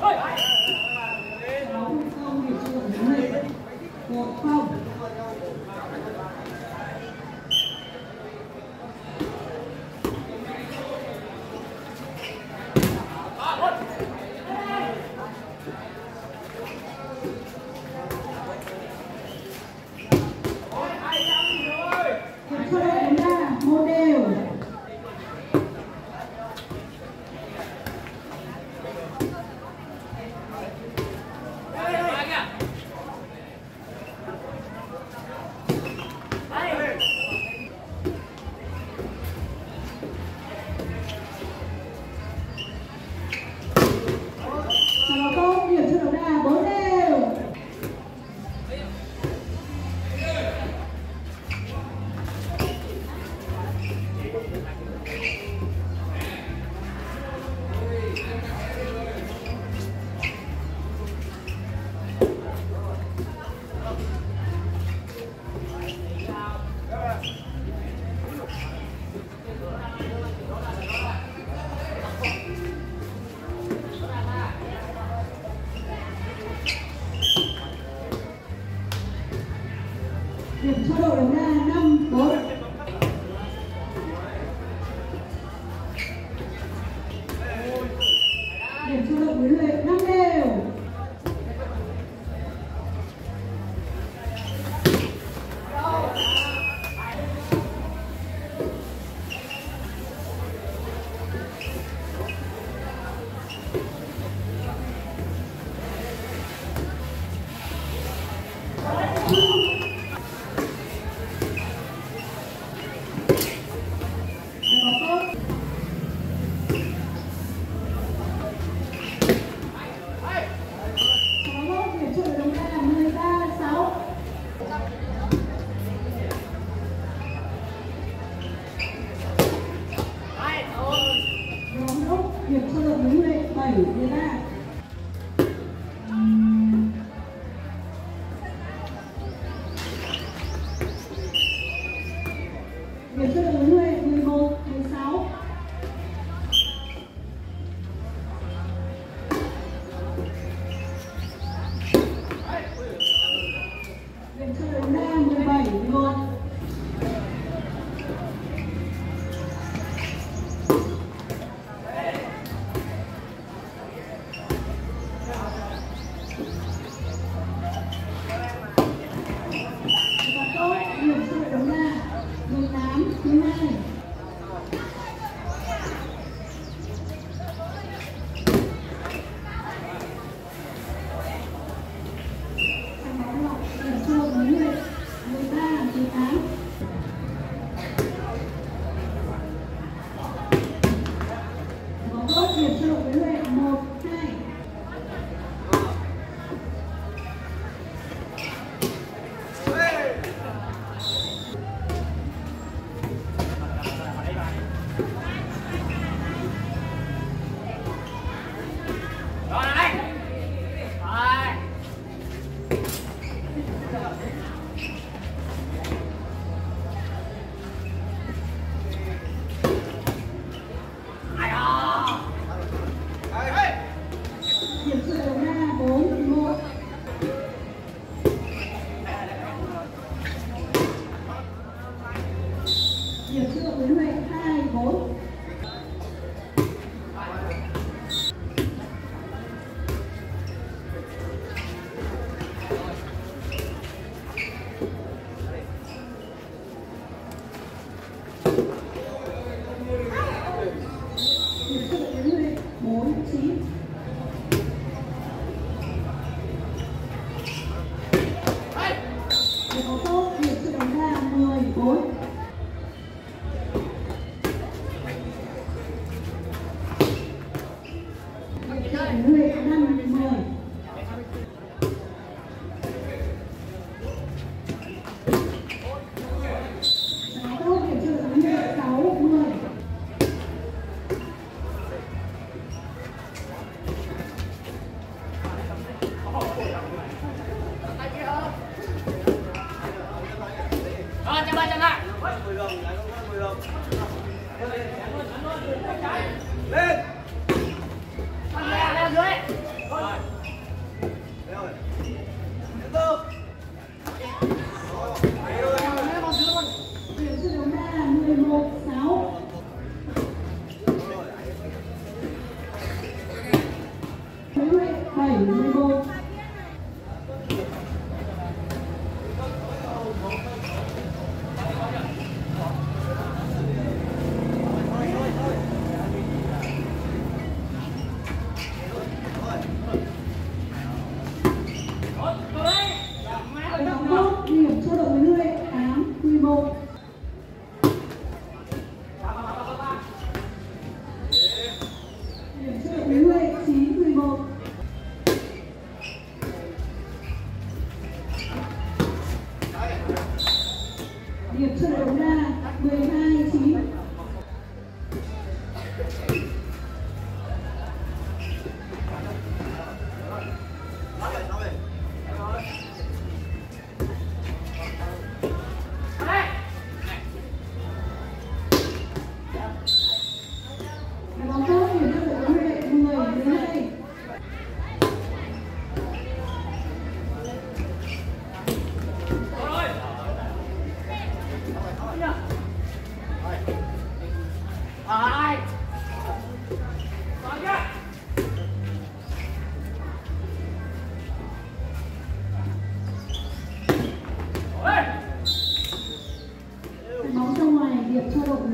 Hey. Điểm cho Và Điệp Trần Đống Đa 12 9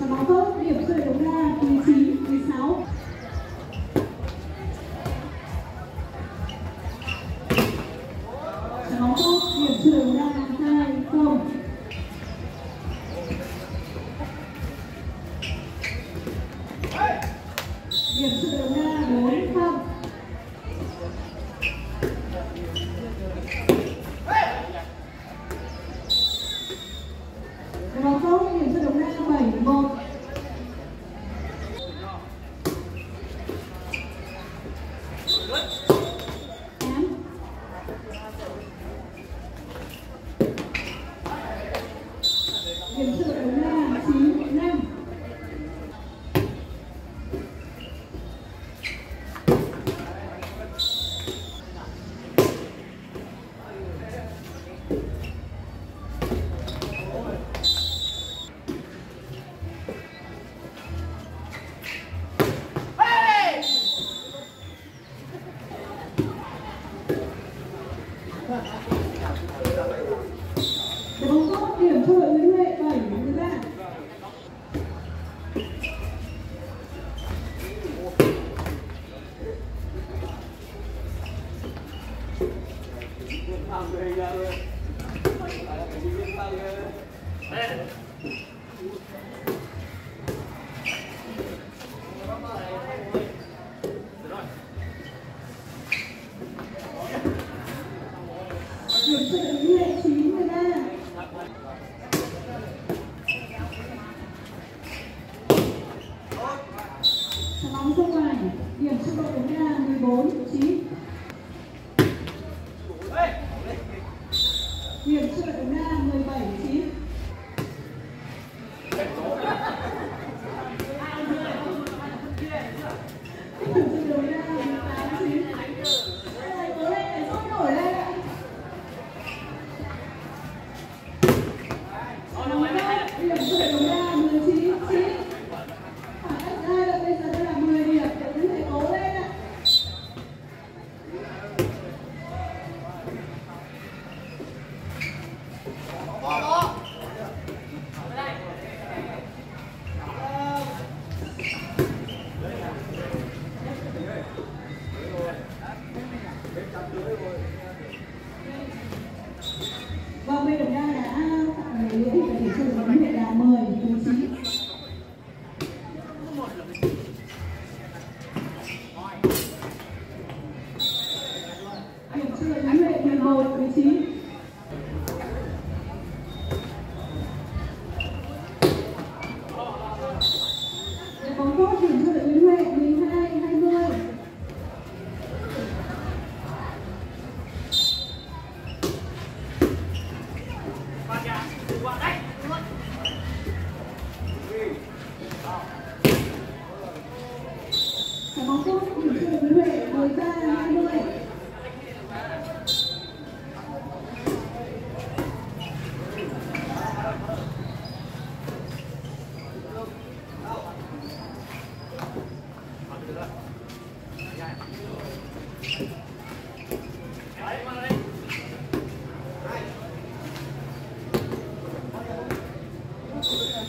và bóng tốt điểm số đội ba 19 16 bóng tốt điểm số đội ba hai, không. Điểm số đội ba Đúng không? Điểm cho đội Nguyễn Huệ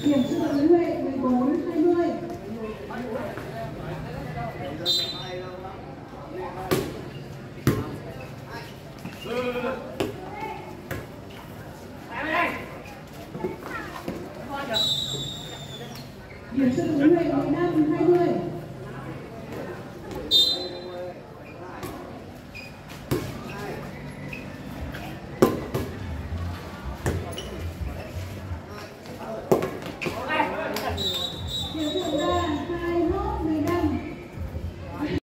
điểm số lý huệ 14 20 điểm số lý huệ 15 20